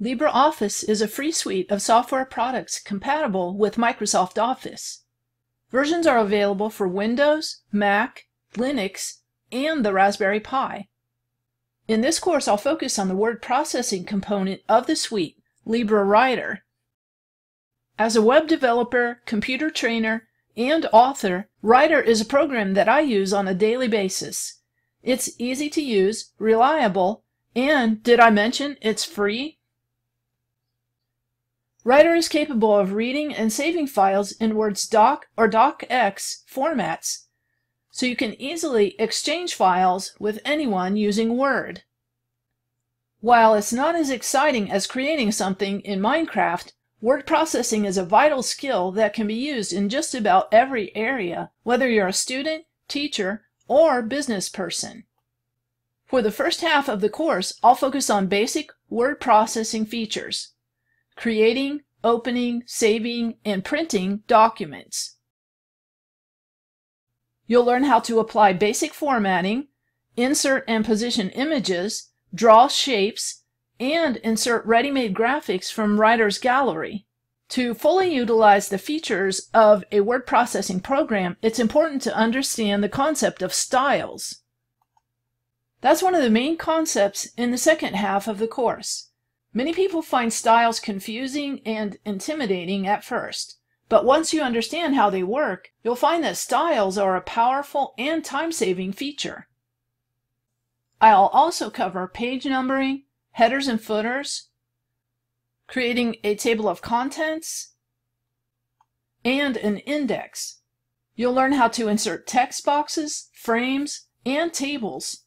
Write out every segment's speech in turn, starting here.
LibreOffice is a free suite of software products compatible with Microsoft Office. Versions are available for Windows, Mac, Linux, and the Raspberry Pi. In this course, I'll focus on the word processing component of the suite, LibreWriter. As a web developer, computer trainer, and author, Writer is a program that I use on a daily basis. It's easy to use, reliable, and did I mention it's free? Writer is capable of reading and saving files in Word's doc or docx formats, so you can easily exchange files with anyone using Word. While it's not as exciting as creating something in Minecraft, word processing is a vital skill that can be used in just about every area, whether you're a student, teacher, or business person. For the first half of the course, I'll focus on basic word processing features creating, opening, saving, and printing documents. You'll learn how to apply basic formatting, insert and position images, draw shapes, and insert ready-made graphics from Writer's Gallery. To fully utilize the features of a word processing program, it's important to understand the concept of styles. That's one of the main concepts in the second half of the course. Many people find styles confusing and intimidating at first, but once you understand how they work, you'll find that styles are a powerful and time-saving feature. I'll also cover page numbering, headers and footers, creating a table of contents, and an index. You'll learn how to insert text boxes, frames, and tables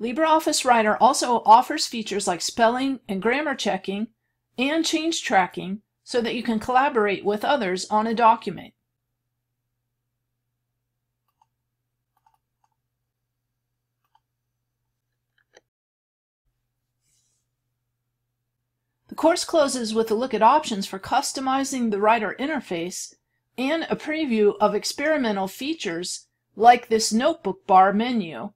LibreOffice Writer also offers features like spelling and grammar checking and change tracking so that you can collaborate with others on a document. The course closes with a look at options for customizing the Writer interface and a preview of experimental features like this notebook bar menu.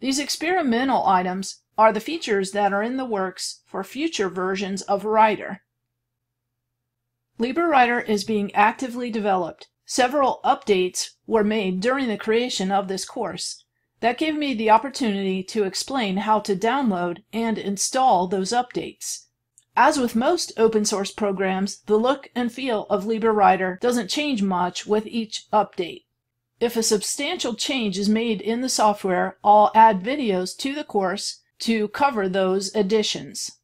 These experimental items are the features that are in the works for future versions of Writer. LibreWriter is being actively developed. Several updates were made during the creation of this course. That gave me the opportunity to explain how to download and install those updates. As with most open source programs, the look and feel of LibreWriter doesn't change much with each update. If a substantial change is made in the software, I'll add videos to the course to cover those additions.